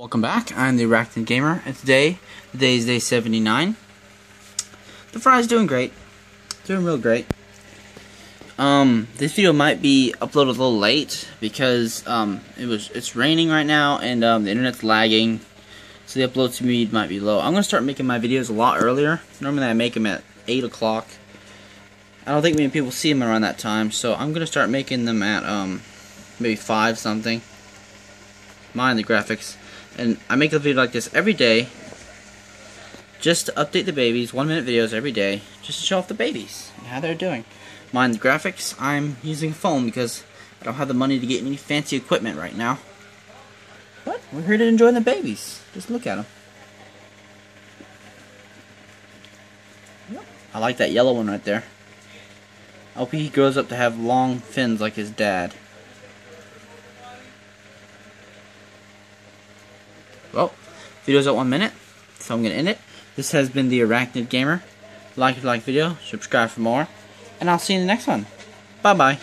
Welcome back, I'm the Arachnid Gamer, and today, today is day 79. The fry's doing great. Doing real great. Um, this video might be uploaded a little late, because, um, it was, it's raining right now, and, um, the internet's lagging, so the upload speed might be low. I'm gonna start making my videos a lot earlier. Normally I make them at 8 o'clock. I don't think many people see them around that time, so I'm gonna start making them at, um, maybe 5 something. Mind the graphics and I make a video like this every day just to update the babies, one minute videos every day, just to show off the babies and how they're doing. Mind the graphics, I'm using phone because I don't have the money to get any fancy equipment right now. But we're here to enjoy the babies. Just look at them. Yep. I like that yellow one right there. I hope he grows up to have long fins like his dad. Well, video's at one minute, so I'm going to end it. This has been the Arachnid Gamer. Like if you like video, subscribe for more, and I'll see you in the next one. Bye-bye.